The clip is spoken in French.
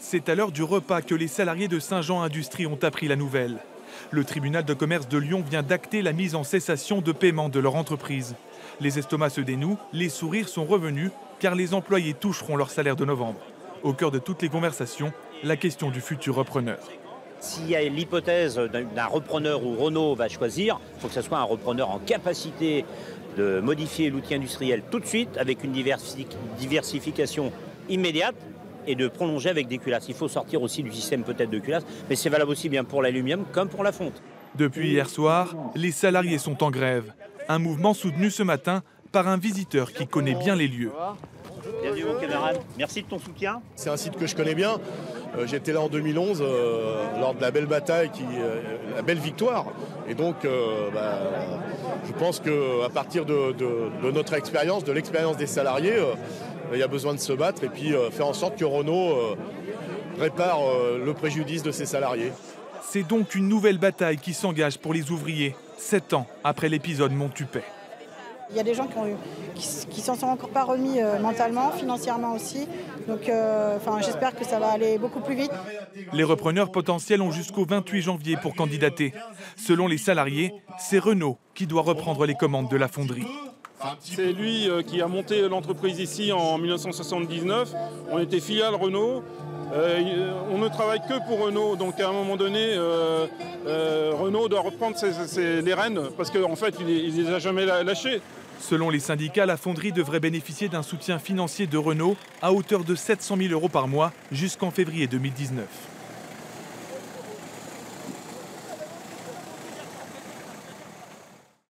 C'est à l'heure du repas que les salariés de Saint-Jean Industrie ont appris la nouvelle. Le tribunal de commerce de Lyon vient d'acter la mise en cessation de paiement de leur entreprise. Les estomacs se dénouent, les sourires sont revenus, car les employés toucheront leur salaire de novembre. Au cœur de toutes les conversations, la question du futur repreneur. S'il y a l'hypothèse d'un repreneur où Renault va choisir, il faut que ce soit un repreneur en capacité de modifier l'outil industriel tout de suite avec une diversification immédiate et de prolonger avec des culasses. Il faut sortir aussi du système peut-être de culasses, mais c'est valable aussi bien pour l'aluminium comme pour la fonte. Depuis hier soir, les salariés sont en grève. Un mouvement soutenu ce matin par un visiteur qui connaît bien les lieux. Bienvenue mon camarade, merci de ton soutien. C'est un site que je connais bien. Euh, j'étais là en 2011 euh, lors de la belle bataille, qui, euh, la belle victoire. Et donc, bah, je pense qu'à partir de, notre expérience, de l'expérience des salariés, il y a besoin de se battre et puis faire en sorte que Renault répare le préjudice de ses salariés. C'est donc une nouvelle bataille qui s'engage pour les ouvriers, sept ans après l'épisode Montupet. Il y a des gens qui ne s'en sont encore pas remis euh, mentalement, financièrement aussi. Donc euh, j'espère que ça va aller beaucoup plus vite. Les repreneurs potentiels ont jusqu'au 28 janvier pour candidater. Selon les salariés, c'est Renault qui doit reprendre les commandes de la fonderie. C'est lui euh, qui a monté l'entreprise ici en 1979. On était filiale Renault. on ne travaille que pour Renault, donc à un moment donné, Renault doit reprendre les rênes parce qu'en fait, il ne les a jamais lâchés. Selon les syndicats, la fonderie devrait bénéficier d'un soutien financier de Renault à hauteur de 700 000 euros par mois jusqu'en février 2019.